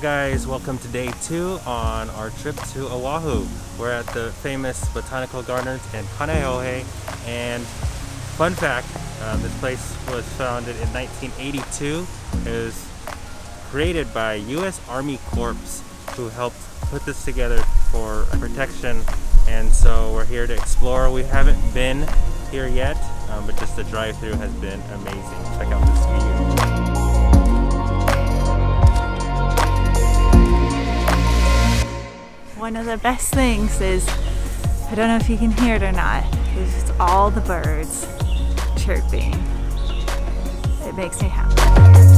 guys, welcome to day two on our trip to Oahu. We're at the famous botanical gardens in Kaneohe and fun fact, um, this place was founded in 1982. It was created by U.S. Army Corps who helped put this together for protection and so we're here to explore. We haven't been here yet, um, but just the drive-through has been amazing. Check out this view. One of the best things is, I don't know if you can hear it or not, is all the birds chirping. It makes me happy.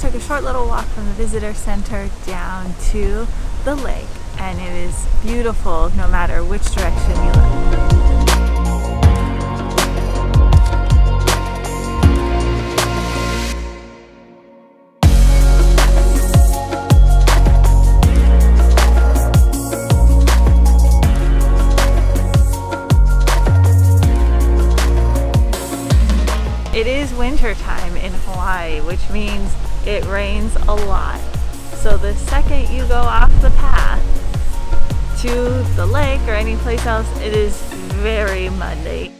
Took a short little walk from the visitor center down to the lake and it is beautiful no matter which direction you look. It is winter time in Hawaii, which means it rains a lot. So the second you go off the path to the lake or any place else, it is very muddy.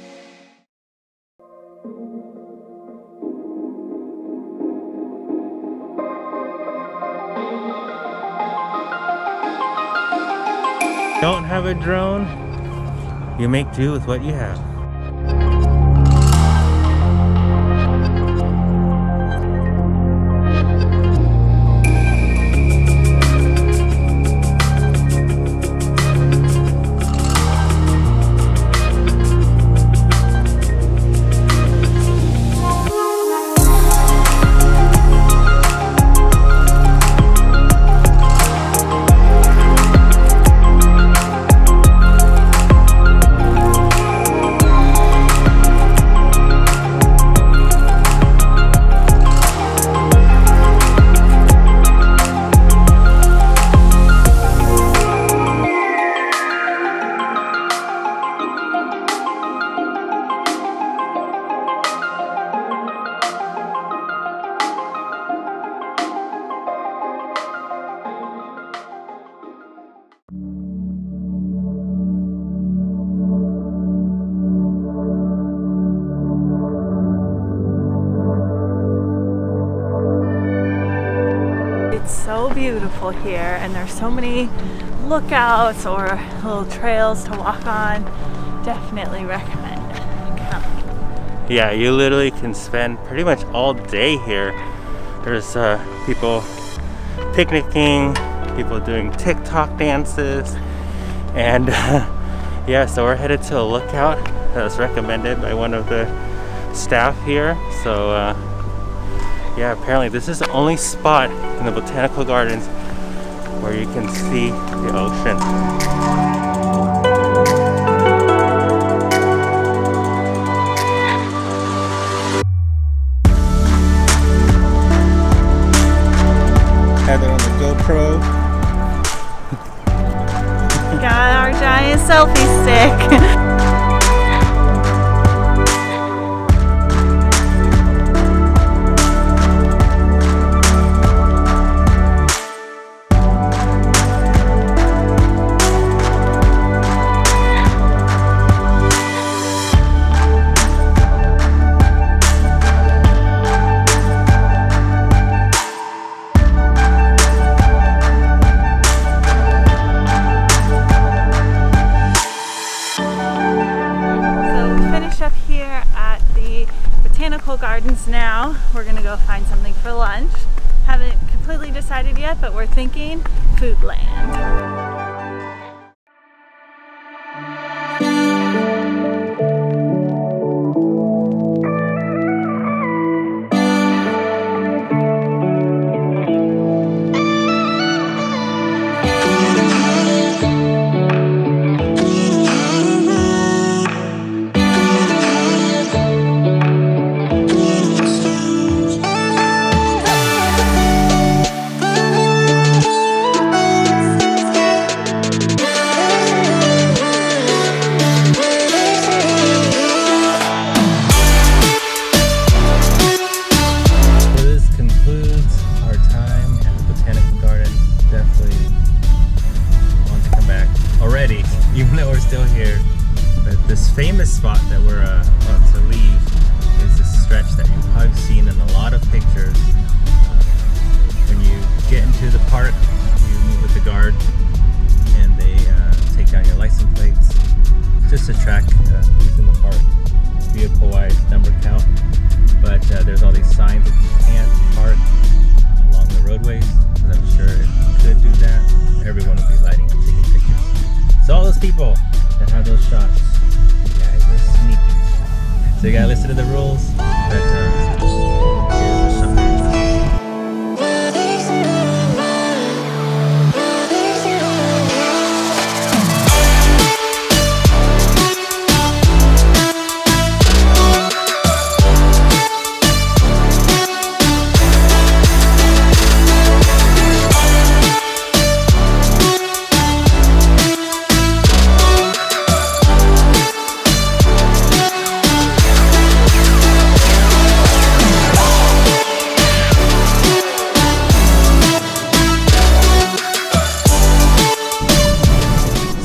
Don't have a drone? You make do with what you have. Beautiful here and there's so many lookouts or little trails to walk on. Definitely recommend coming. Yeah, you literally can spend pretty much all day here. There's uh, people picnicking, people doing TikTok dances, and yeah, so we're headed to a lookout that was recommended by one of the staff here. So uh, yeah, apparently this is the only spot in the botanical gardens where you can see the ocean. Have it on the GoPro. Got our giant selfie stick. botanical gardens now. We're gonna go find something for lunch. Haven't completely decided yet, but we're thinking Foodland. even though we're still here, but this famous spot that we're uh, about to leave is a stretch that you've probably seen in a lot of pictures. When you get into the park, you meet with the guard and they uh, take down your license plates just to track uh, who's in the park, vehicle-wise, number count. But uh, there's all these signs those people that have those shots, guys are sneaky. So you gotta listen to the rules.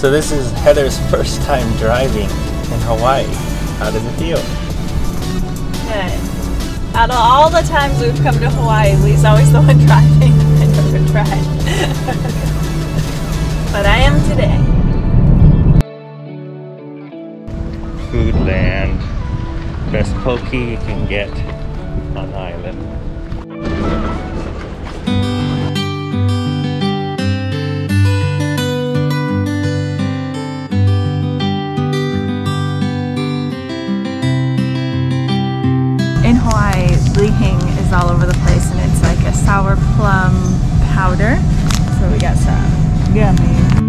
So this is Heather's first time driving in Hawaii. How does it feel? Good. Out of all the times we've come to Hawaii, Lee's always the one driving. I never tried. but I am today. Foodland. Best poke you can get on the island. All over the place and it's like a sour plum powder. So we got some gummy